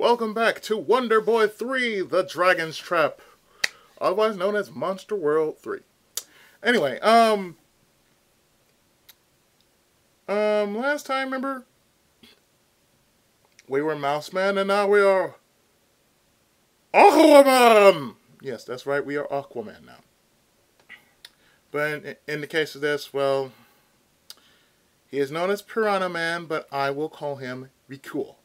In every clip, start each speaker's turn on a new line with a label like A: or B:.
A: Welcome back to Wonder Boy 3, The Dragon's Trap, otherwise known as Monster World 3. Anyway, um, um, last time, remember, we were Mouseman and now we are Aquaman! Yes, that's right, we are Aquaman now. But in, in the case of this, well, he is known as Piranha Man, but I will call him Rikuo.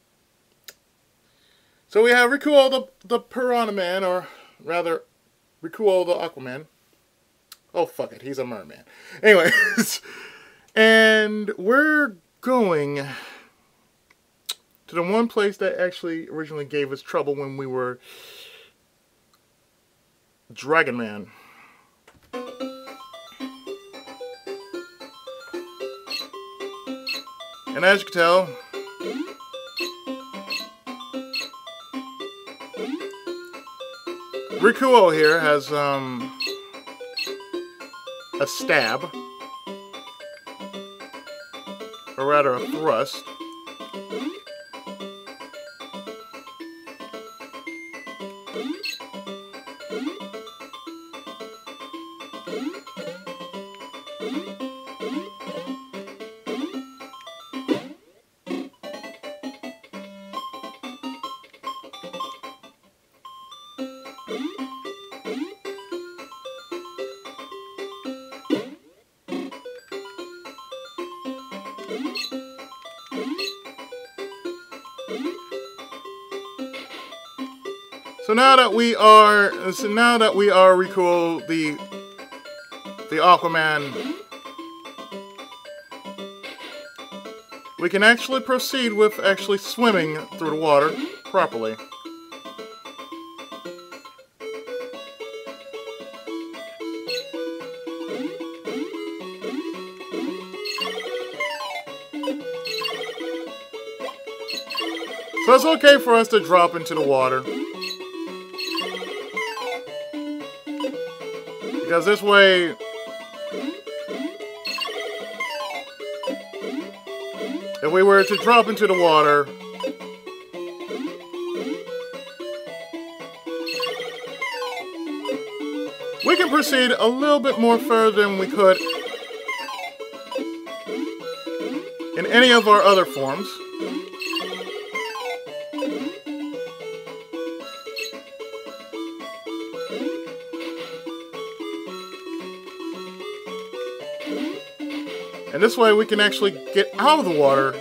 A: So we have Rikuo the, the Piranha Man, or rather, Rikuo the Aquaman. Oh, fuck it, he's a merman. Anyways, and we're going to the one place that actually originally gave us trouble when we were Dragon Man. And as you can tell, Rikuo here has um, a stab, or rather a thrust. Now that we are, so now that we are Rikuo the the Aquaman, we can actually proceed with actually swimming through the water properly. So it's okay for us to drop into the water. Because this way... If we were to drop into the water... We can proceed a little bit more further than we could in any of our other forms. And this way we can actually get out of the water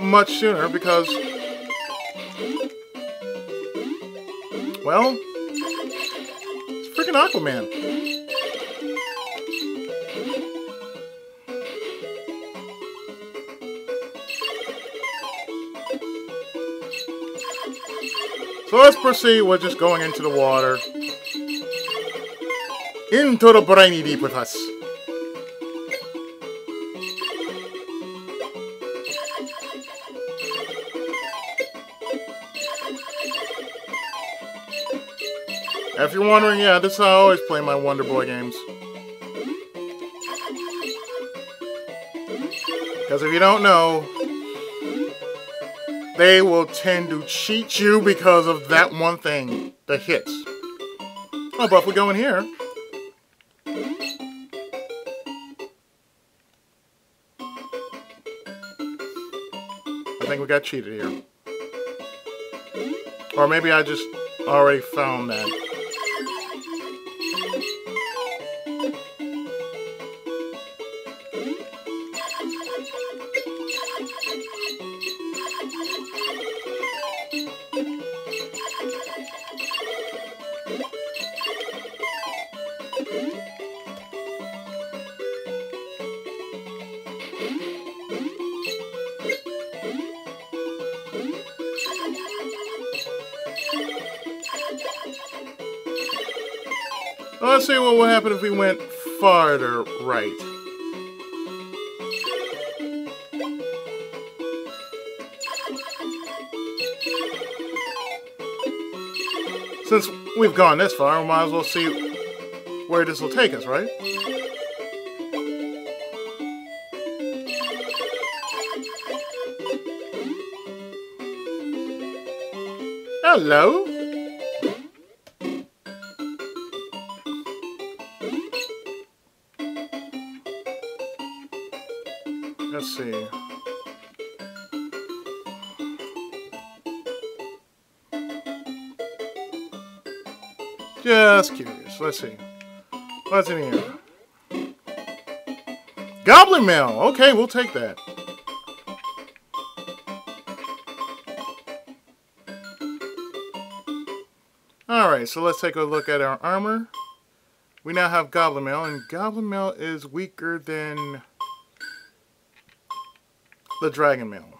A: much sooner because, well, it's freaking Aquaman. So let's proceed with just going into the water. Into the briny deep with us. If you're wondering, yeah, this is how I always play my Wonder Boy games. Because if you don't know, they will tend to cheat you because of that one thing, the hits. Oh, but if we go in here, I think we got cheated here. Or maybe I just already found that. Let's see what would happen if we went farther right. Since we've gone this far, we might as well see where this will take us, right? Hello. Let's see. What's in here? Goblin mail. Okay, we'll take that. Alright, so let's take a look at our armor. We now have Goblin Mail, and Goblin Mail is weaker than the Dragon Mail.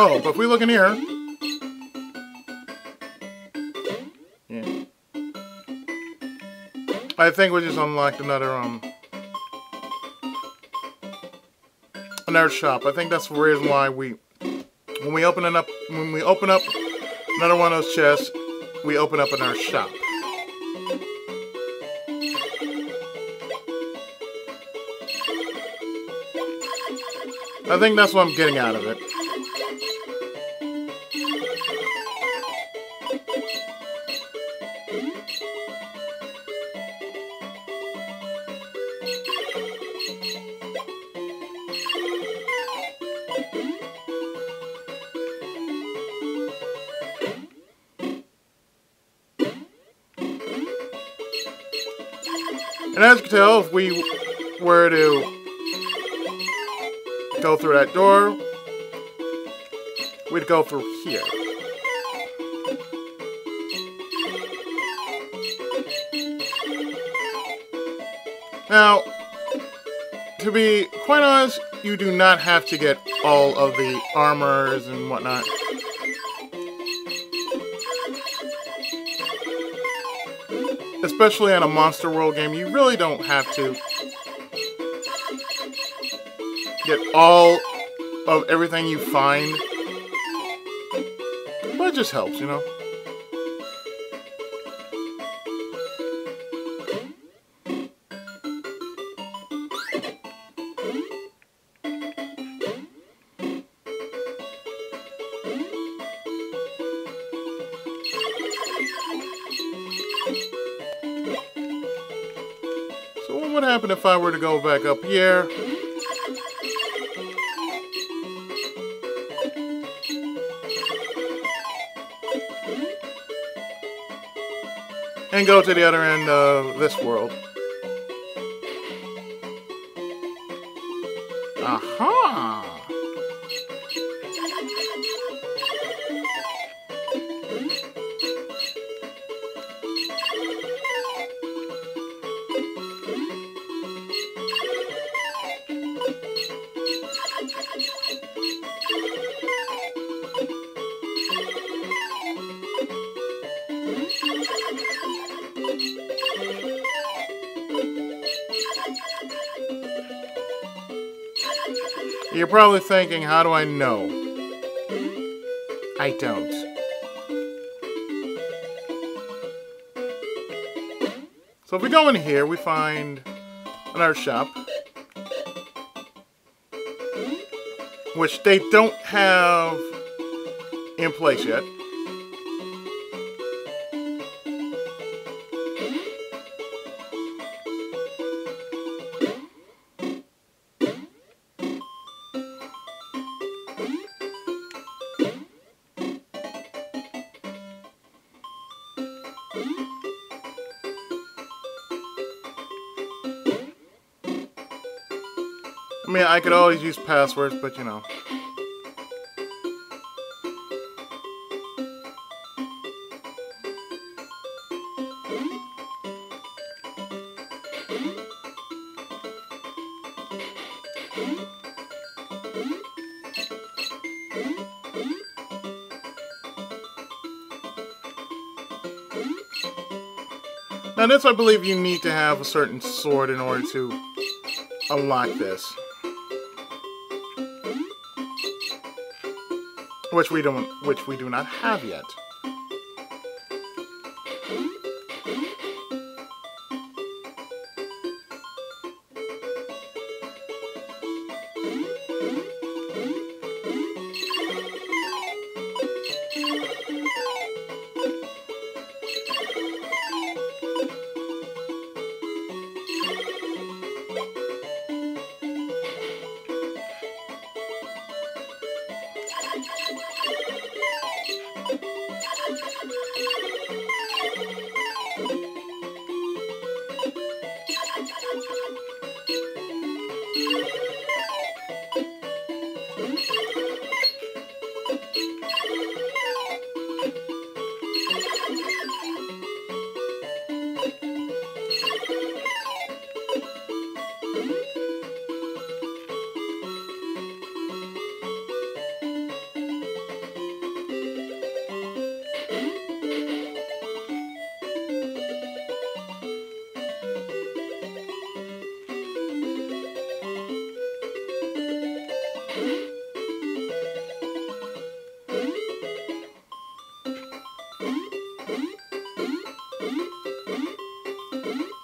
A: Oh, but if we look in here... Yeah. I think we just unlocked another, um... Another shop. I think that's the reason why we... When we open it up... When we open up another one of those chests, we open up another shop. I think that's what I'm getting out of it. And as you can tell, if we were to go through that door, we'd go through here. Now, to be quite honest, you do not have to get all of the armors and whatnot. Especially in a Monster World game, you really don't have to get all of everything you find. But it just helps, you know? I were to go back up here? And go to the other end of this world. Probably thinking, how do I know? I don't. So if we go in here, we find another shop. Which they don't have in place yet. Could always use passwords, but you know. Now this, I believe you need to have a certain sword in order to unlock this. Which we don't, which we do not have yet.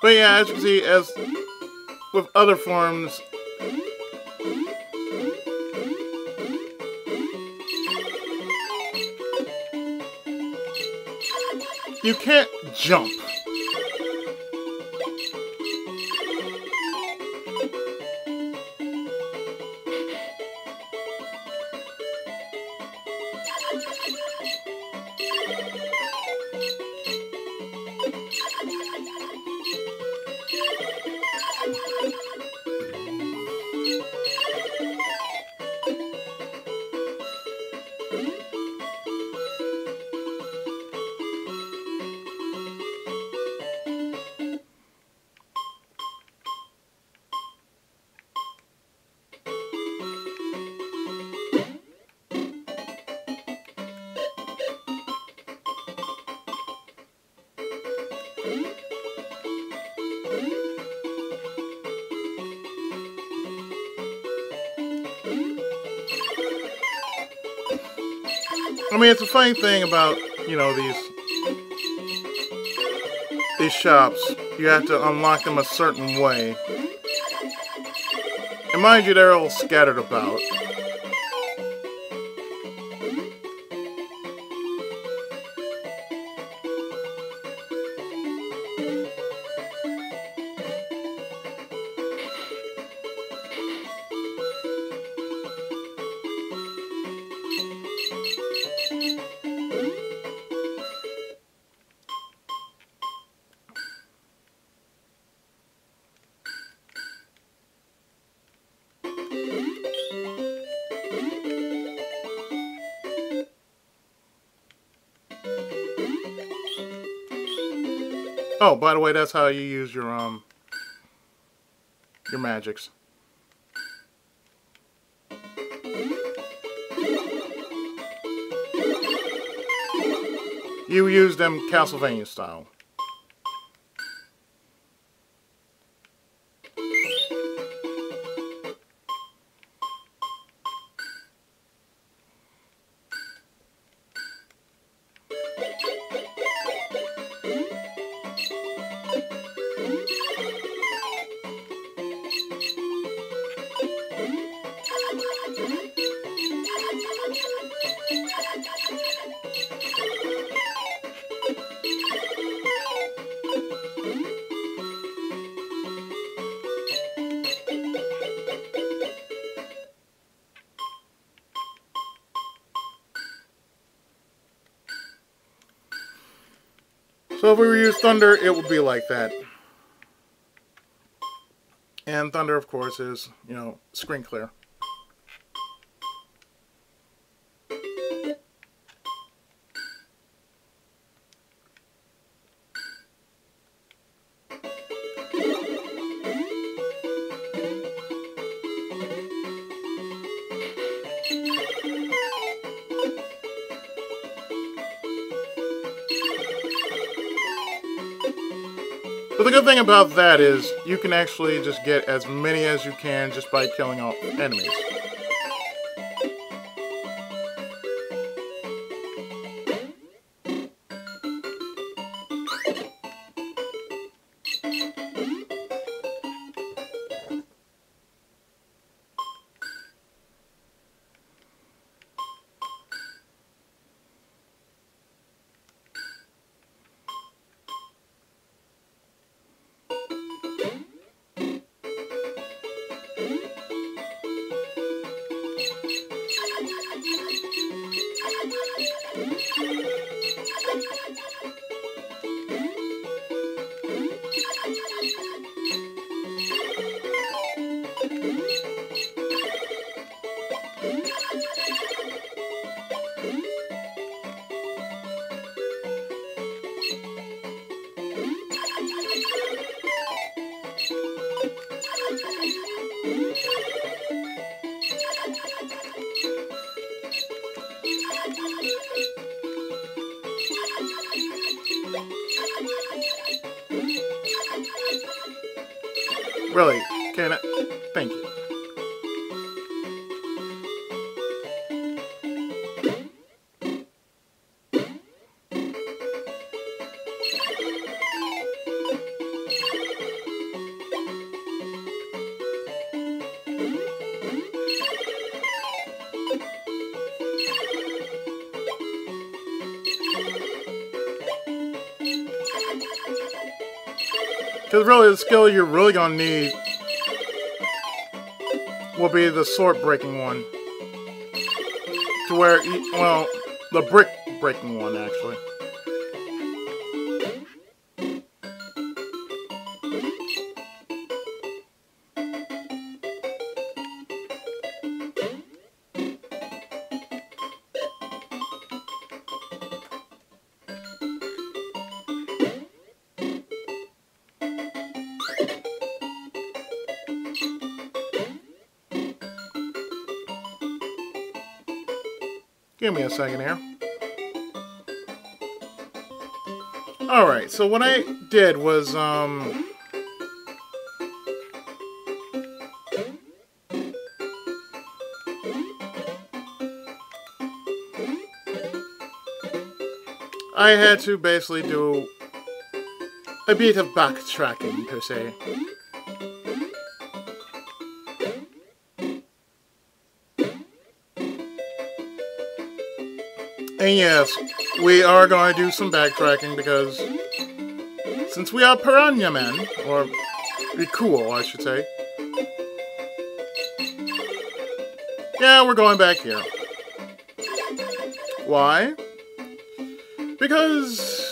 A: But yeah, as you can see, as with other forms, you can't jump. Funny thing about, you know, these these shops. You have to unlock them a certain way. And mind you, they're all scattered about. Oh, by the way, that's how you use your um your magics. You use them Castlevania style. Thunder, it would be like that. And Thunder, of course, is, you know, screen clear. About that is you can actually just get as many as you can just by killing all enemies. Really, can I? Really, the skill you're really gonna need will be the sword breaking one. To where, well, the brick breaking one, actually. A second here. Alright, so what I did was, um... I had to basically do a bit of backtracking, per se. And yes, we are going to do some backtracking because since we are Piranha Men, or cool, I should say. Yeah, we're going back here. Why? Because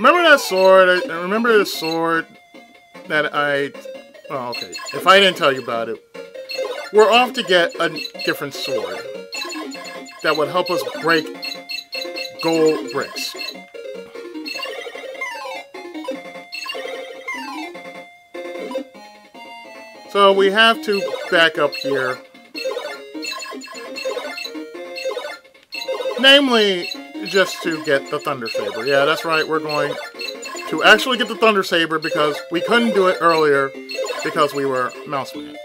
A: Remember that sword? I remember the sword that I... Oh, okay. If I didn't tell you about it, we're off to get a different sword that would help us break gold bricks. So we have to back up here. Namely, just to get the Thunder Saber. Yeah, that's right, we're going to actually get the Thunder Saber because we couldn't do it earlier because we were Mouse Man.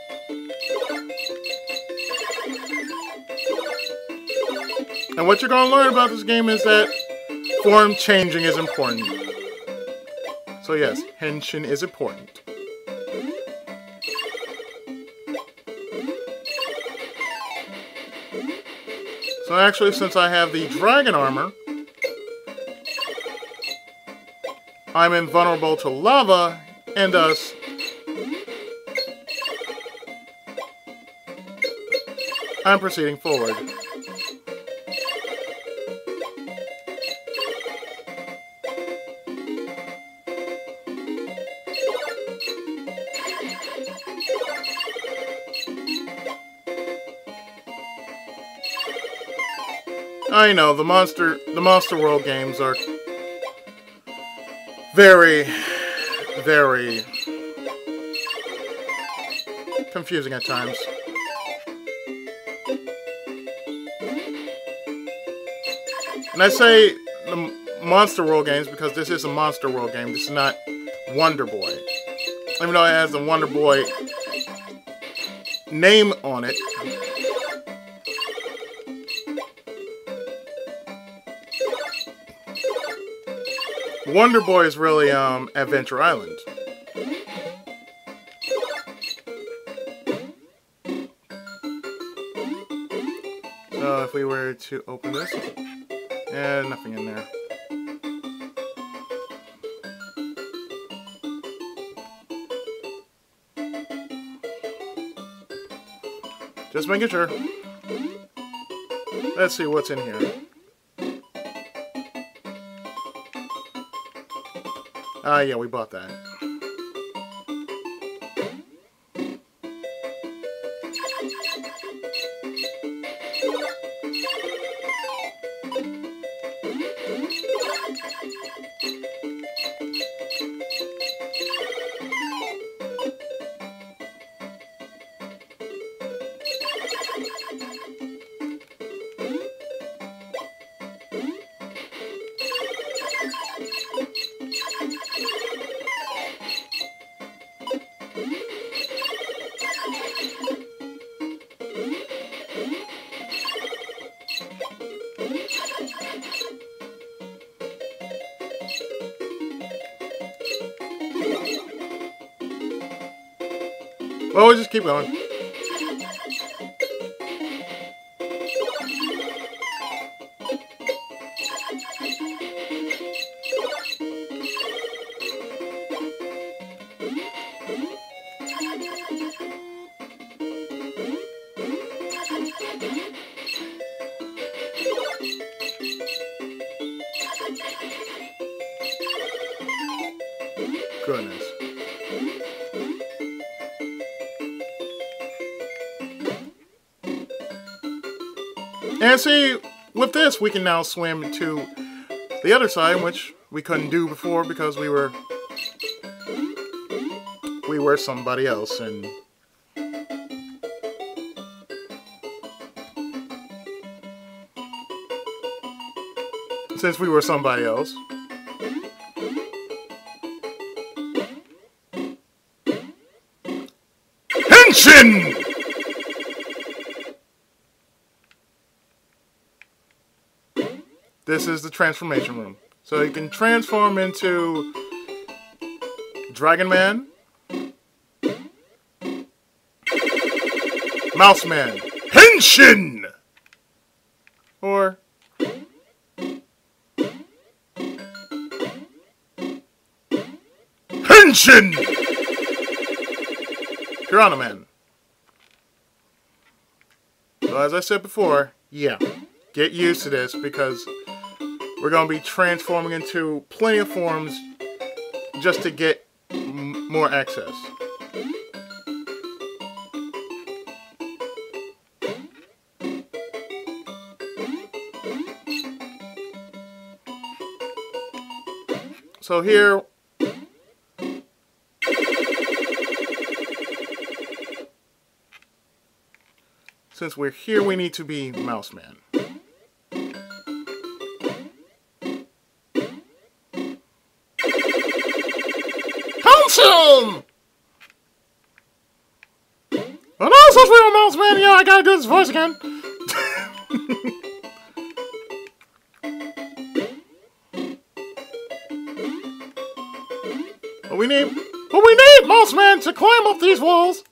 A: And what you're going to learn about this game is that form changing is important. So yes, Henshin is important. So actually, since I have the dragon armor, I'm invulnerable to lava, and thus... I'm proceeding forward. I know, the Monster the Monster World games are very, very confusing at times. And I say the Monster World games because this is a Monster World game. This is not Wonder Boy. Even though it has the Wonder Boy name on it, Wonder Boy is really um, Adventure Island. So if we were to open this, and nothing in there. Just making sure. Let's see what's in here. Ah, uh, yeah, we bought that. Keep going. This, we can now swim to the other side, which we couldn't do before because we were we were somebody else and since we were somebody else Henshin! This is the transformation room. So you can transform into Dragon Man, Mouse Man, Henshin! Or Henshin! Piranha Man. So as I said before, yeah, get used to this because we're going to be transforming into plenty of forms just to get more access. So here, since we're here, we need to be Mouse Man. I gotta do this voice again. But we need, but we need Mouse Man to climb up these walls.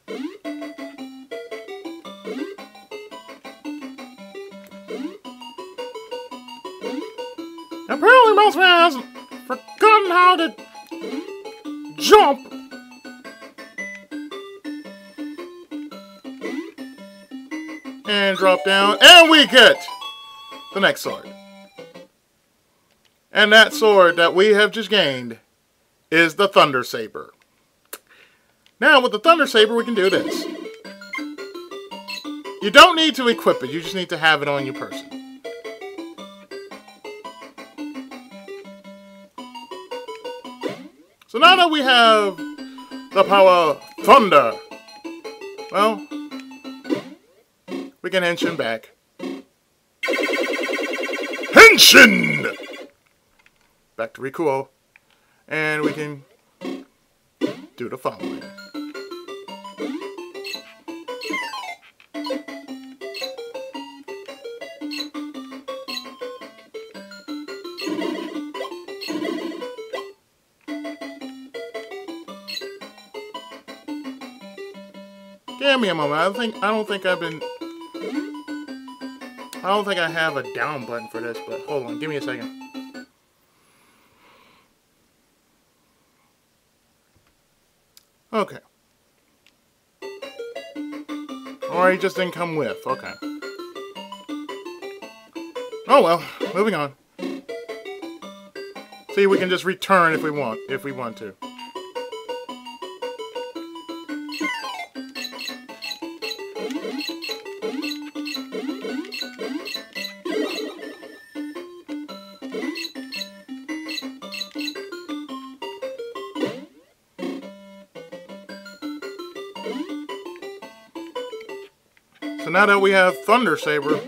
A: Drop down, and we get the next sword. And that sword that we have just gained is the Thunder Saber. Now, with the Thunder Saber, we can do this. You don't need to equip it, you just need to have it on your person. So now that we have the power Thunder, well, we can henshin back. Henshin! Back to Rikuo. And we can do the following. Give me a moment. I think I don't think I've been I don't think I have a down button for this, but hold on, give me a second. Okay. Or he just didn't come with. Okay. Oh well, moving on. See, we can just return if we want, if we want to. Now that we have Thunder Saber,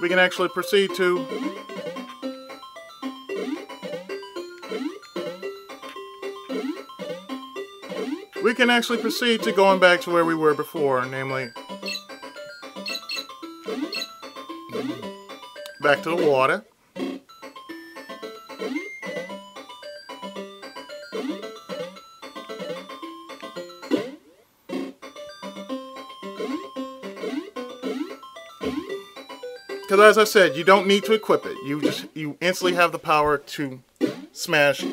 A: we can actually proceed to we can actually proceed to going back to where we were before, namely back to the water. As I said, you don't need to equip it. You just you instantly have the power to smash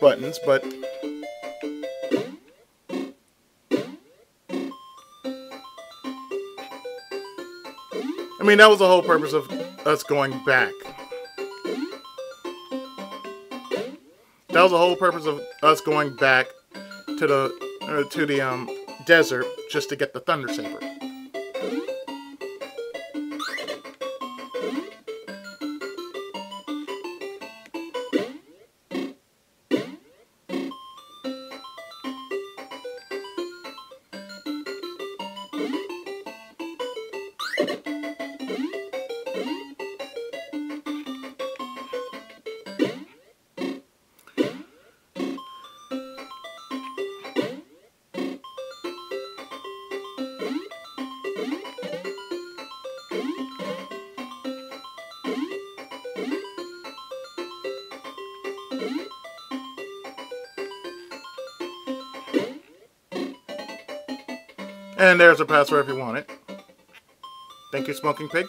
A: buttons, but I mean that was the whole purpose of us going back. That was the whole purpose of us going back to the uh, to the um, desert just to get the Thunder Saber. There's a password if you want it. Thank you, Smoking Pig.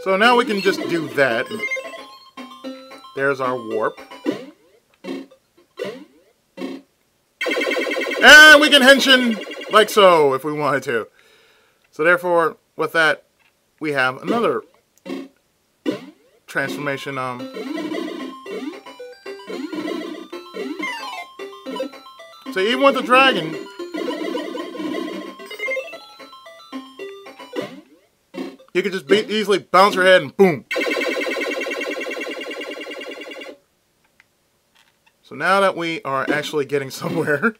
A: So now we can just do that. There's our warp. And we can henshin like so if we wanted to. So therefore, with that, we have another transformation um, So even with the dragon, you could just be easily bounce her head and boom. So now that we are actually getting somewhere,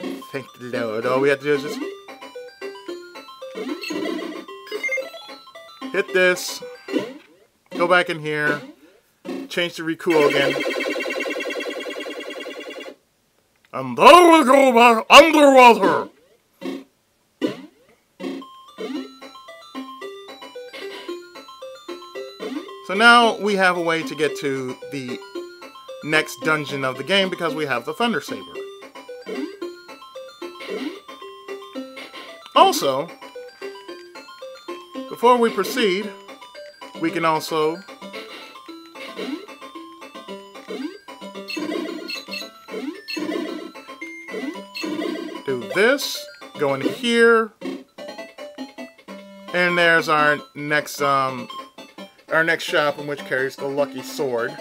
A: thank the Lord, all we have to do is just hit this, go back in here, change to Rikuo again. And then we go back underwater. So now we have a way to get to the next dungeon of the game because we have the Thunder Saber. Also, before we proceed, we can also this, go in here, and there's our next um our next shop in which carries the lucky sword.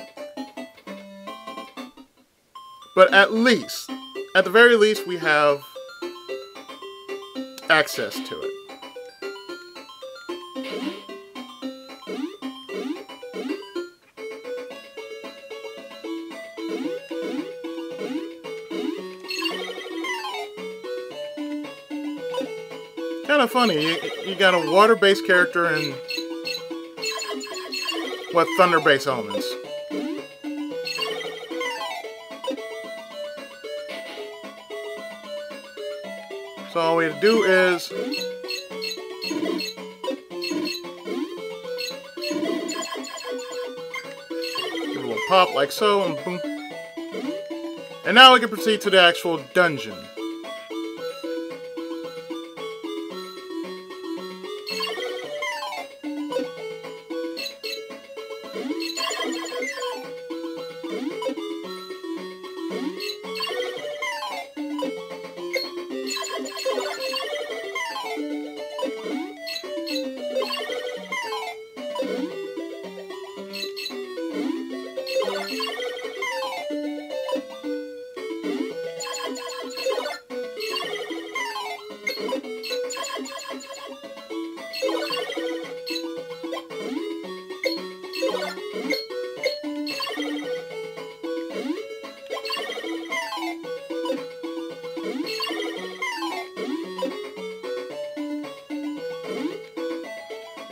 A: But at least, at the very least, we have access to it. Funny. You, you got a water-based character and what thunder-based elements. So all we do is give it a pop like so, and boom. And now we can proceed to the actual dungeon.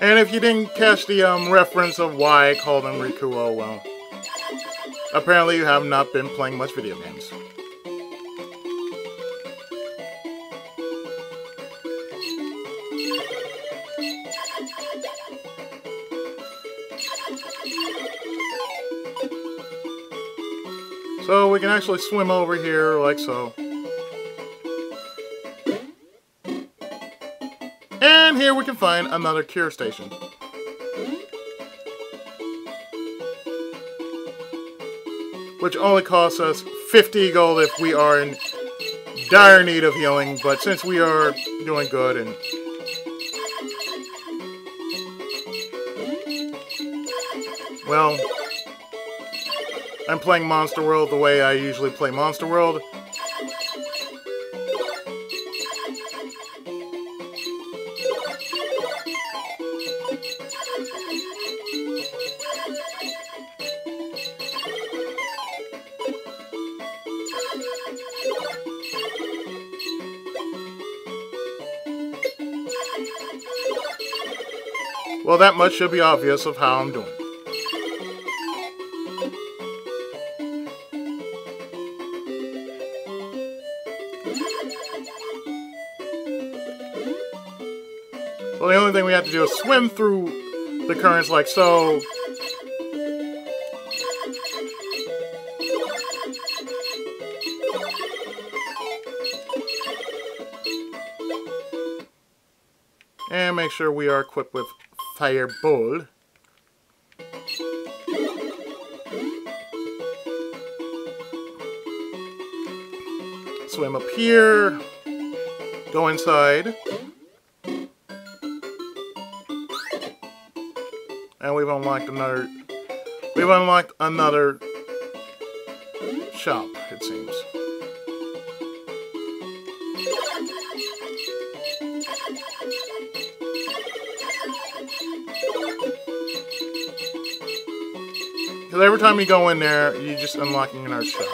A: And if you didn't catch the um, reference of why I called him Rikuo, well, apparently you have not been playing much video games. So we can actually swim over here like so. Here we can find another cure station. Which only costs us 50 gold if we are in dire need of healing, but since we are doing good and Well, I'm playing Monster World the way I usually play Monster World. That much should be obvious of how I'm doing. Well, the only thing we have to do is swim through the currents like so. And make sure we are equipped with Fireball. Swim up here. Go inside. And we've unlocked another... We've unlocked another shop, it seems. Because every time you go in there, you're just unlocking another shop.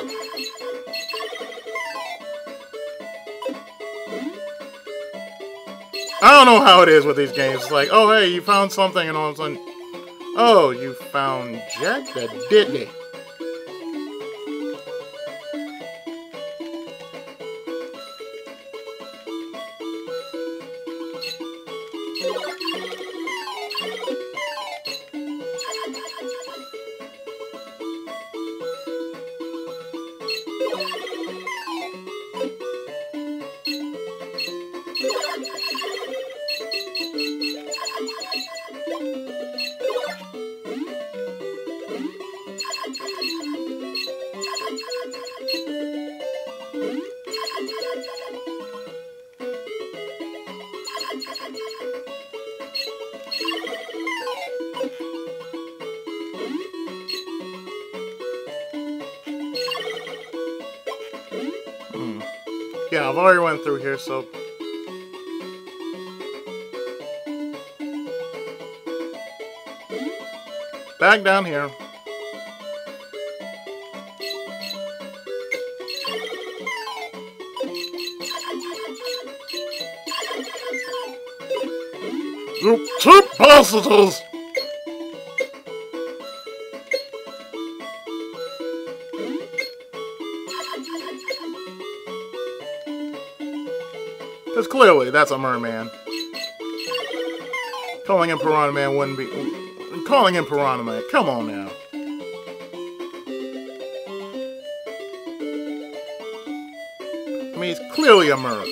A: I don't know how it is with these games. It's like, oh hey, you found something, and all of a sudden, oh, you found Jack the Diddley. Through here, so... Back down here. You cheap bastards! Clearly, that's a merman. Calling him Piranha Man wouldn't be... Calling him Piranha Man, come on now. I mean, he's clearly a mer.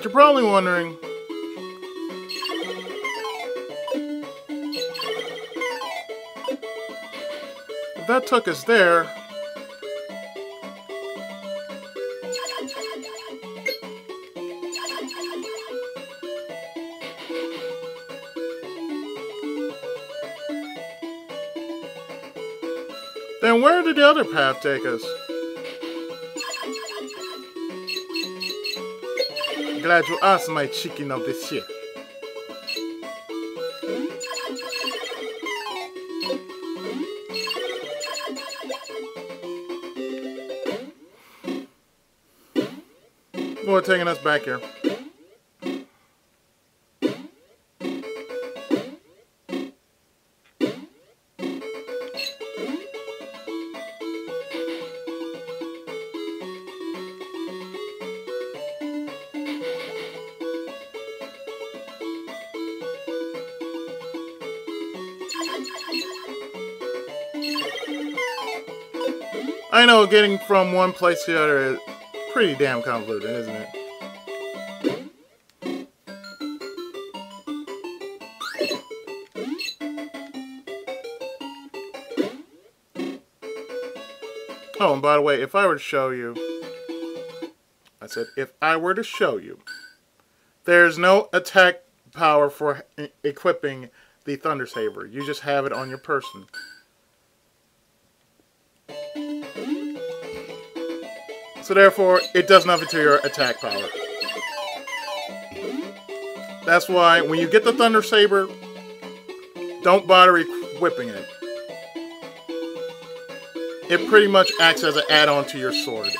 A: But you're probably wondering, if that took us there, then where did the other path take us? Glad you asked my chicken of this year. Well, taking us back here. know getting from one place to the other is pretty damn convoluted, isn't it? Oh, and by the way, if I were to show you, I said, if I were to show you, there's no attack power for equipping the Thunder Saber. You just have it on your person. So therefore, it does nothing to your attack power. That's why when you get the Thunder Saber, don't bother equipping it. It pretty much acts as an add-on to your sword.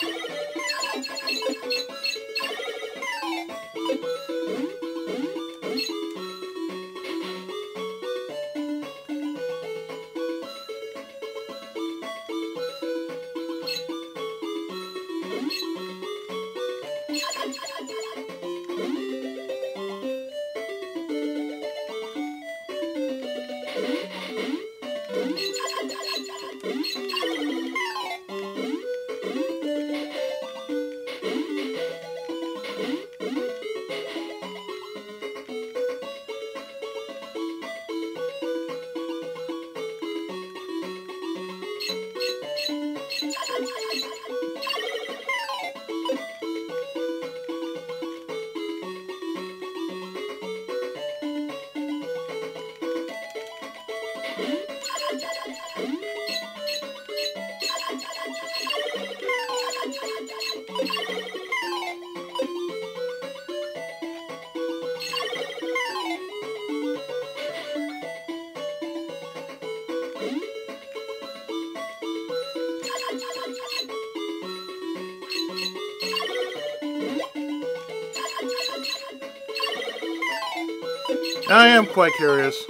A: I am quite curious.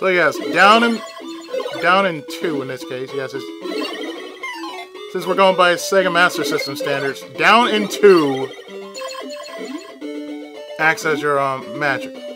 A: So yes, down in down in two in this case. Yes, since we're going by Sega Master System standards, down in two acts as your um, magic.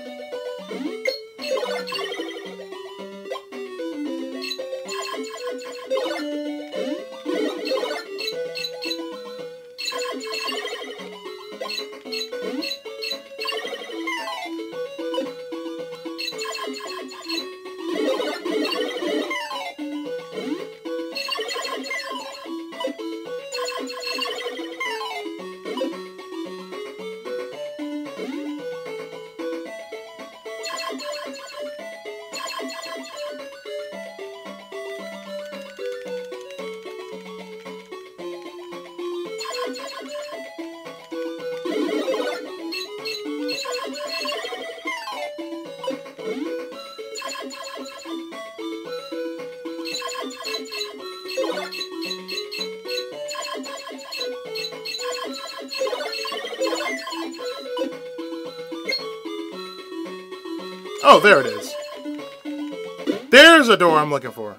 A: Looking for.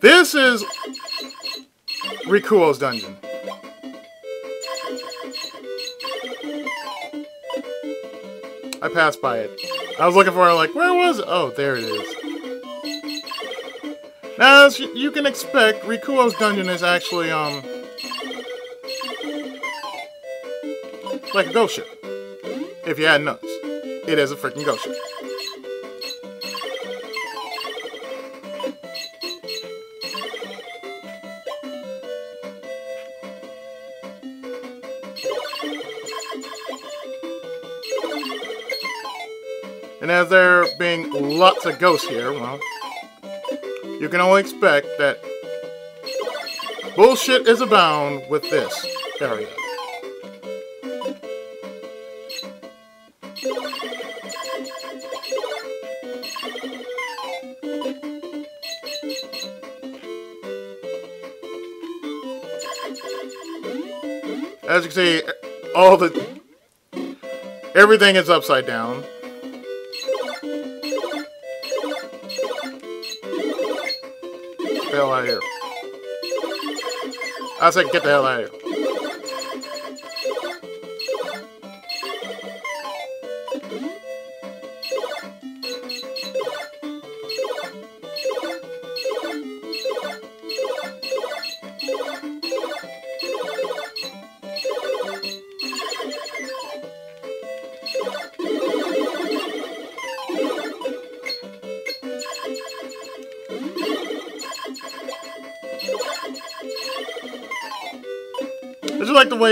A: This is Rikuo's dungeon. I passed by it. I was looking for it, like, where was it? Oh, there it is. Now, as you can expect, Rikuo's dungeon is actually, um, like a ghost ship. If you hadn't noticed, it is a freaking ghost ship. As there being lots of ghosts here, well, you can only expect that bullshit is abound with this area. As you can see, all the everything is upside down. Hell out of here. I said get the hell out of here.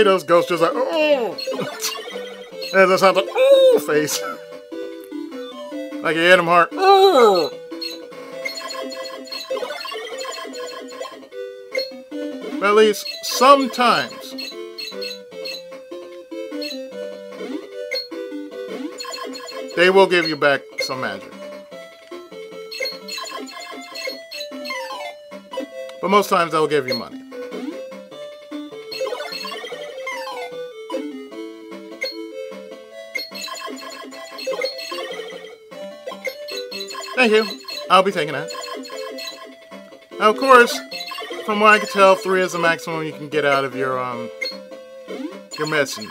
A: Like those ghosts just like, oh! and just have the oh face. like you hit him hard. Oh! But at least sometimes. They will give you back some magic. But most times they'll give you money. Thank you. I'll be taking that. Now, of course, from what I can tell, three is the maximum you can get out of your um your medicines.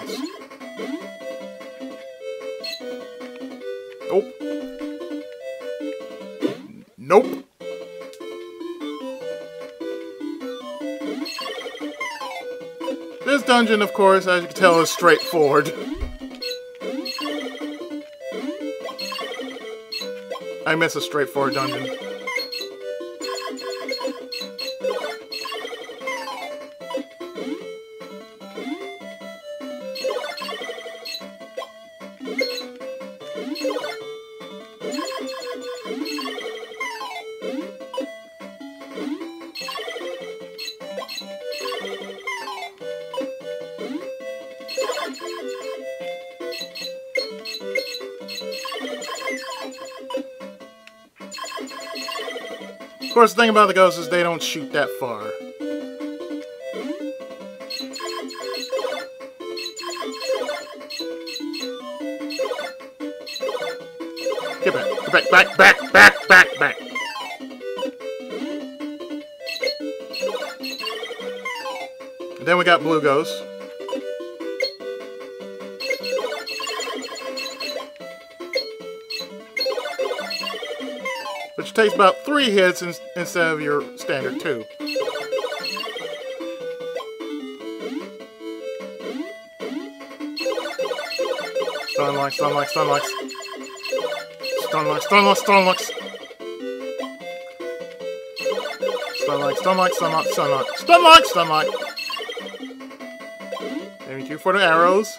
A: Nope. Nope. This dungeon, of course, as you can tell, is straightforward. I miss a straightforward dungeon. Hmm? Of course, the thing about the ghosts is they don't shoot that far. Get back, get back, back, back, back, back, back. And then we got blue ghosts. Which takes about three hits in, instead of your standard two. Stun locks, stun locks, stun locks. Stun locks, stun locks, stun locks. Stun lock, stun lock, stun lock, stun lock. Stun lock, stun. Thank you for the arrows.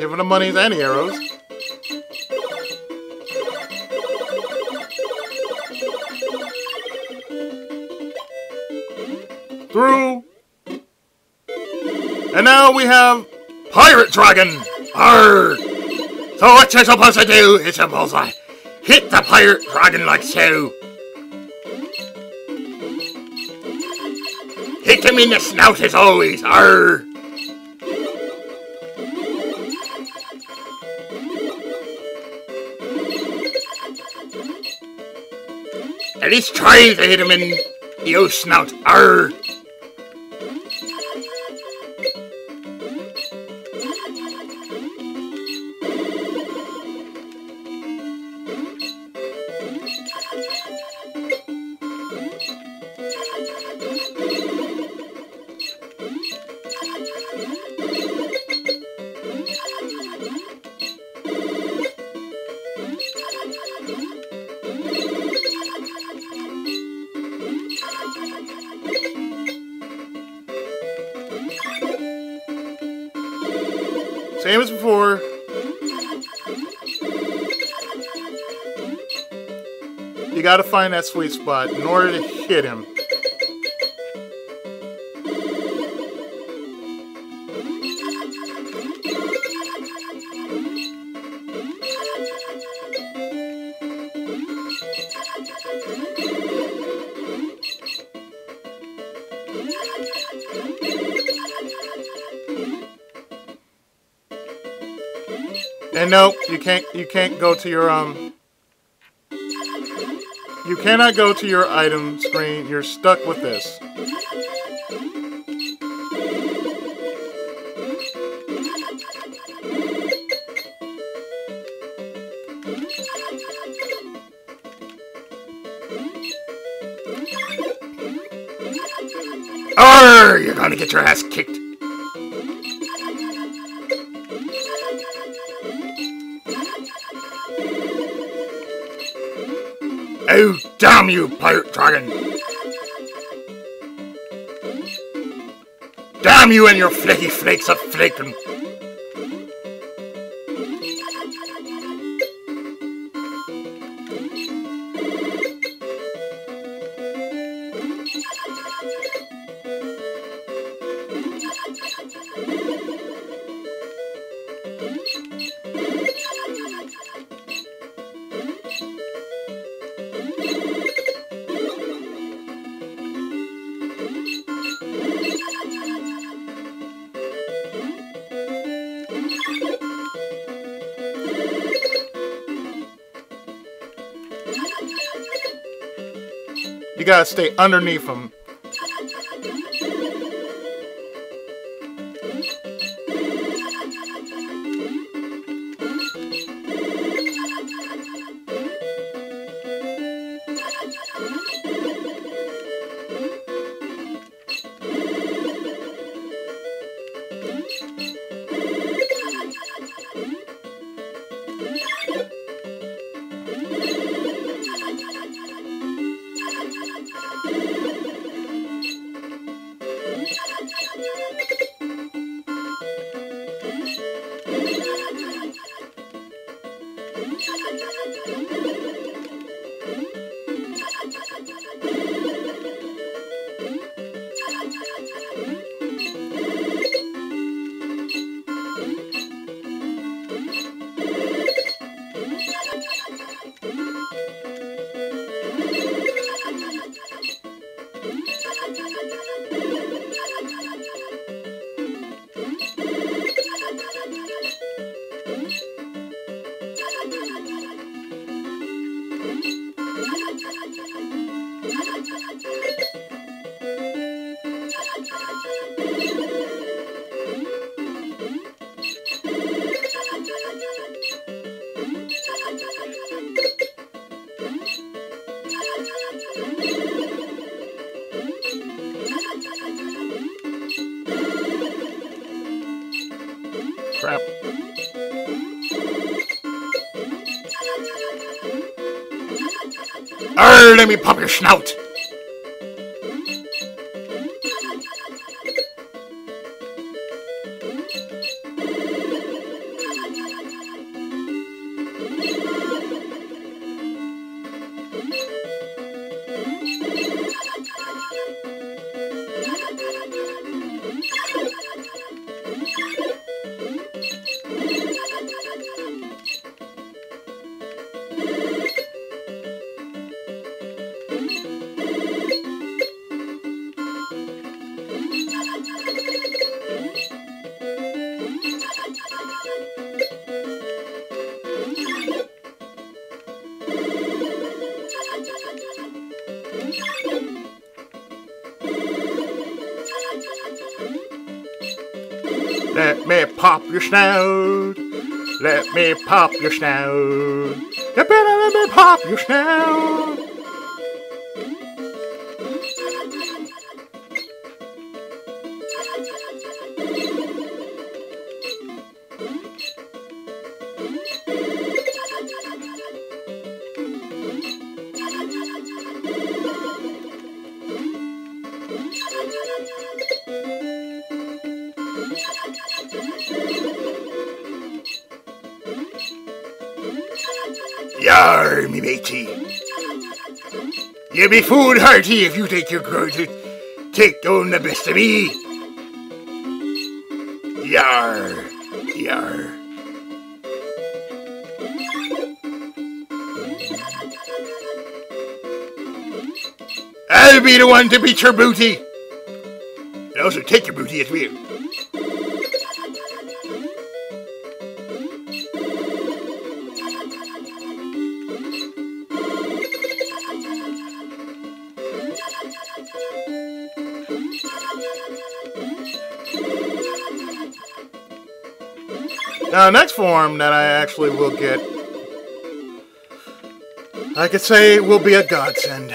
A: Give the monies and arrows. Through. And now we have Pirate Dragon! Arr! So what you're supposed to do is a bullseye. Hit the Pirate Dragon like so. Hit him in the snout as always. Arr! At least try to hit him in the. Arr! You gotta find that sweet spot in order to hit him. And no, you can't you can't go to your um cannot go to your item screen. You're stuck with this. Arr, you're gonna get your ass kicked. Damn you, pirate dragon! Damn you and your flaky flakes of flaking! You gotta stay underneath them. Let your snout. Let me pop your snout. You better let me pop your snout. Be foolhardy if you think you're going to take on the best of me. Yar, yar. I'll be the one to beat your booty. And also take your booty as well. Now, next form that I actually will get, I could say will be a godsend.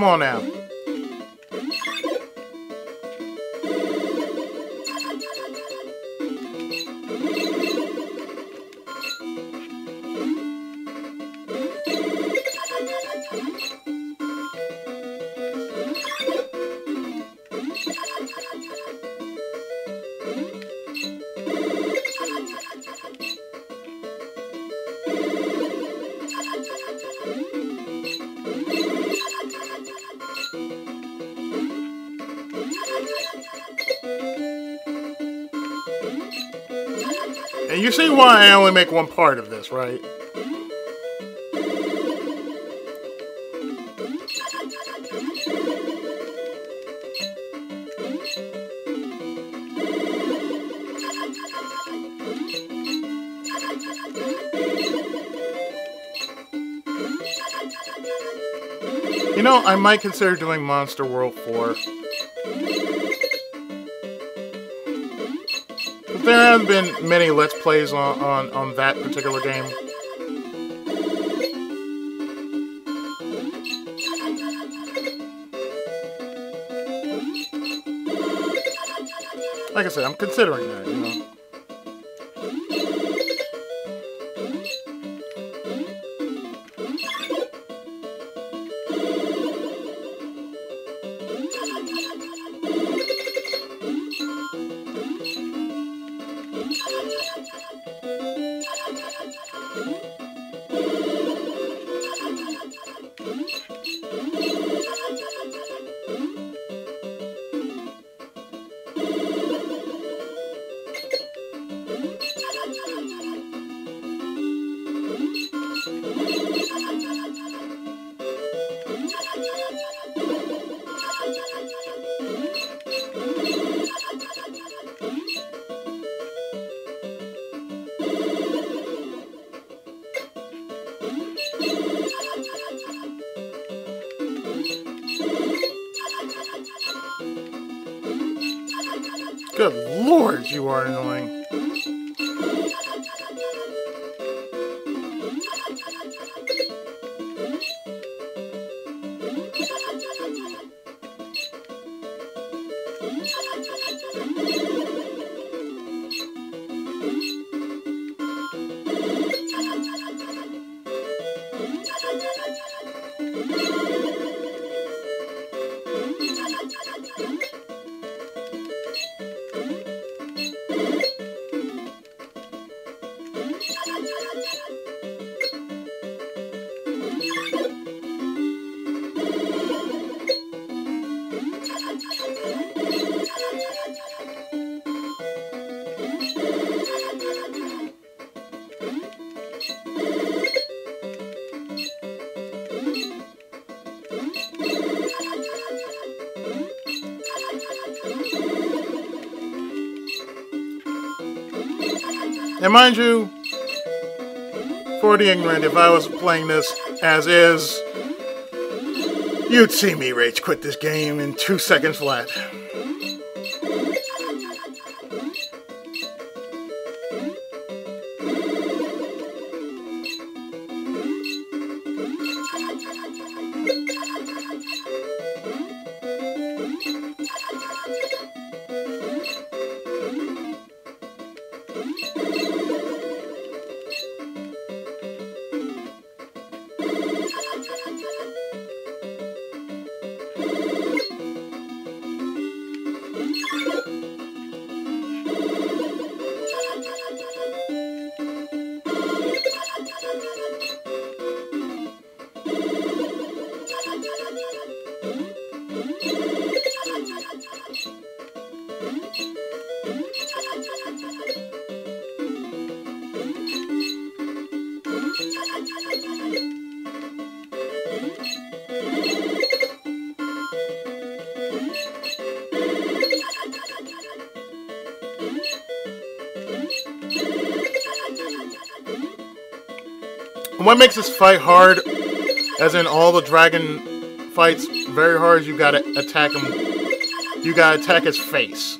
A: Come on now. Why I only make one part of this, right? You know, I might consider doing Monster World 4. There haven't been many Let's Plays on, on, on that particular game. Like I said, I'm considering that, you know. And mind you, for the ignorant, if I was playing this as is, you'd see me rage quit this game in two seconds flat. What makes this fight hard, as in all the dragon fights very hard, is you gotta attack him. You gotta attack his face.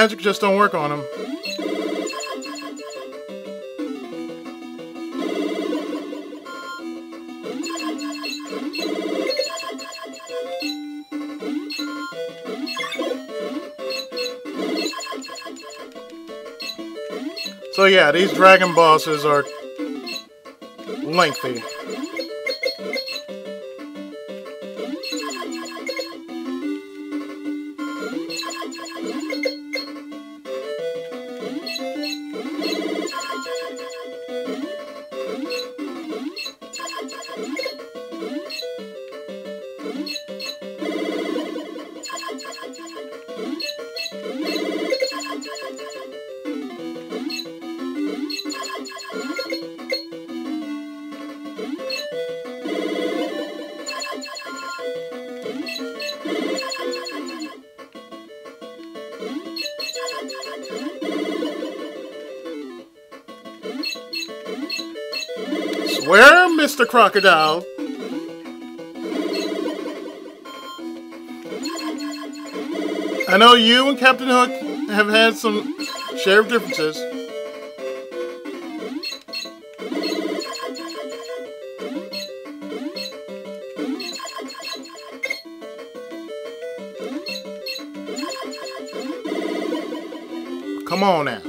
A: Magic just don't work on him. So yeah, these dragon bosses are lengthy. Mr. Crocodile. I know you and Captain Hook have had some share of differences. Come on now.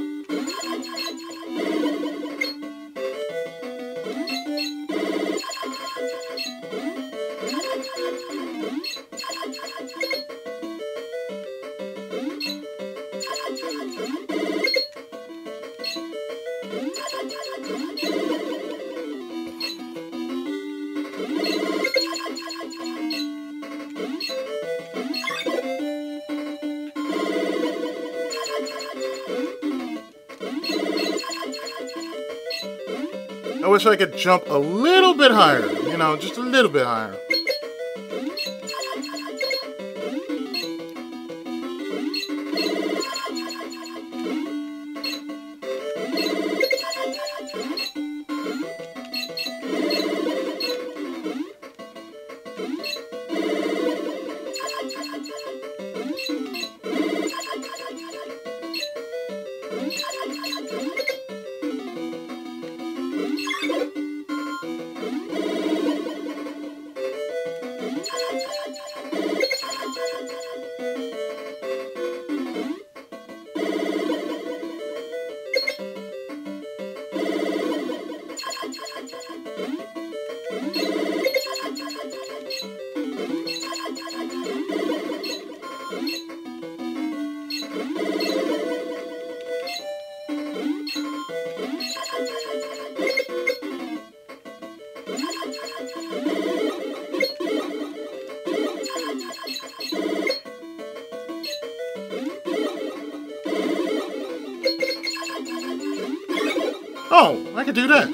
A: Wish I could jump a little bit higher, you know, just a little bit higher. Could do that.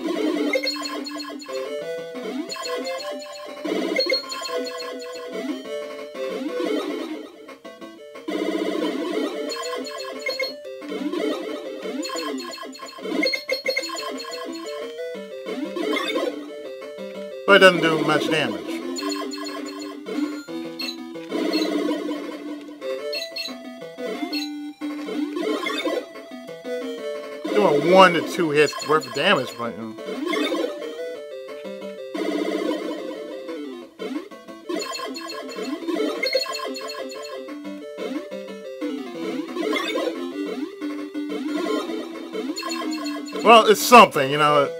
A: But it doesn't do much damage. One to two hits worth of damage, you know. Well, it's something, you know.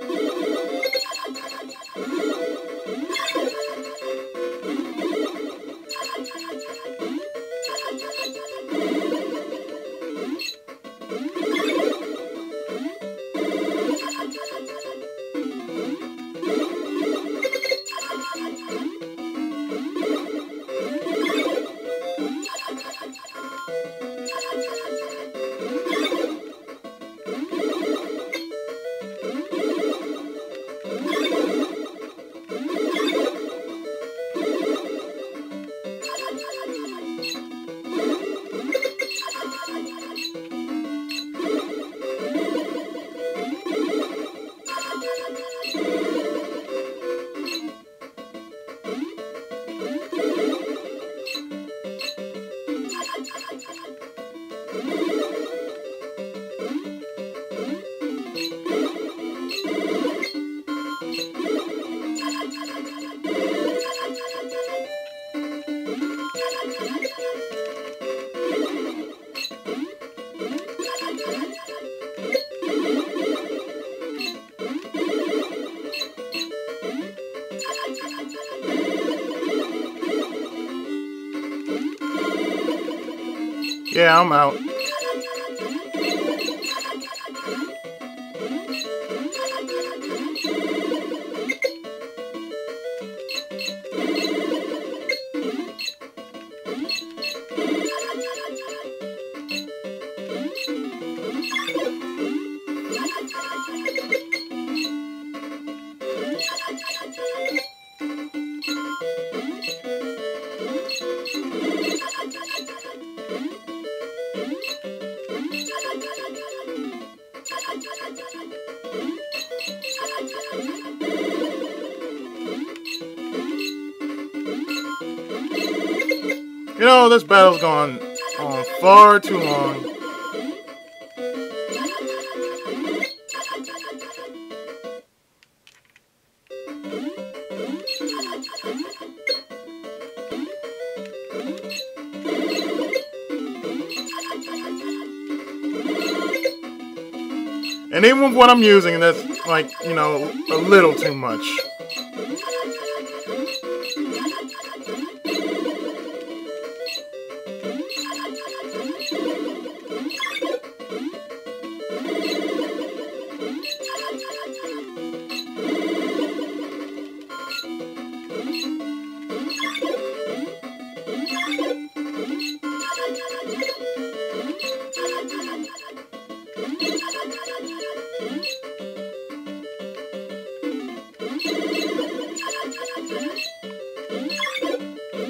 A: I'm out. This battle's gone on far too long. And even with what I'm using, that's like, you know, a little too much.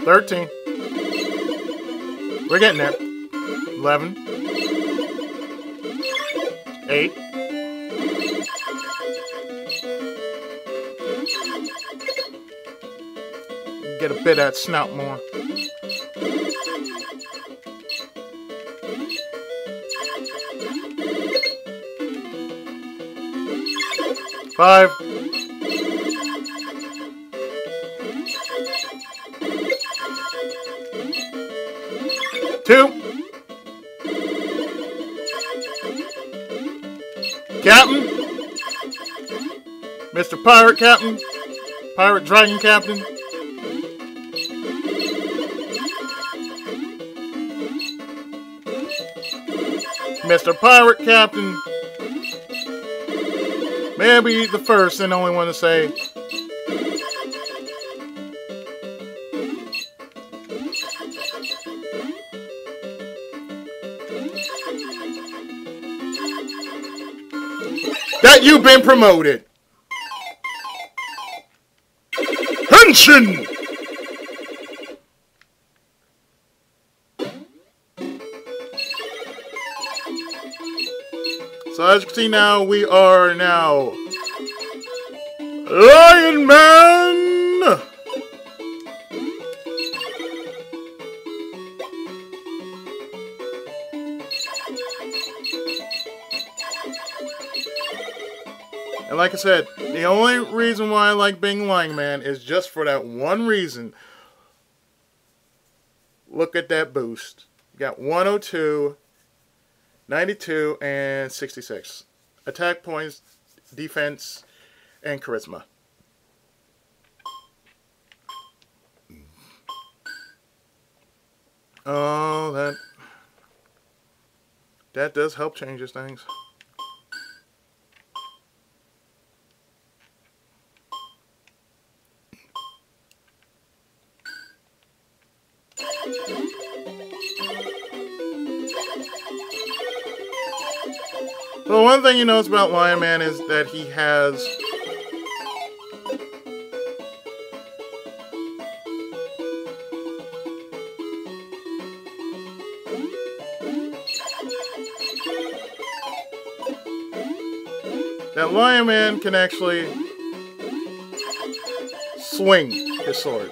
A: Thirteen. We're getting there. Eleven. Eight. Get a bit of that snout more. Five. Captain. Mr. Pirate Captain. Pirate Dragon Captain. Mr. Pirate Captain. Maybe the first and only one to say That? You've been promoted. Henshin! So as you can see now, we are now Lion Man! I said, the only reason why I like being Lion Man is just for that one reason. Look at that boost. You got 102, 92, and 66. Attack points, defense, and charisma. Oh, that that does help changes things. Well, one thing you notice about Lion Man is that he has that Lion Man can actually swing his sword.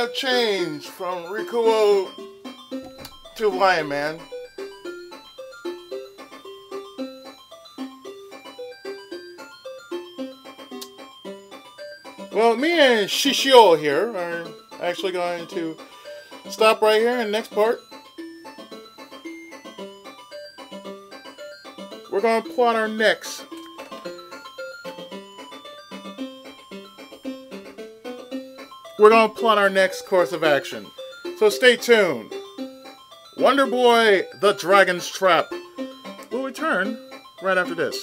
A: Have changed from Rikuo to Lion Man, well, me and Shishio here are actually going to stop right here in the next part. We're going to plot our next we're going to plot our next course of action. So stay tuned. Wonder Boy, The Dragon's Trap will return right after this.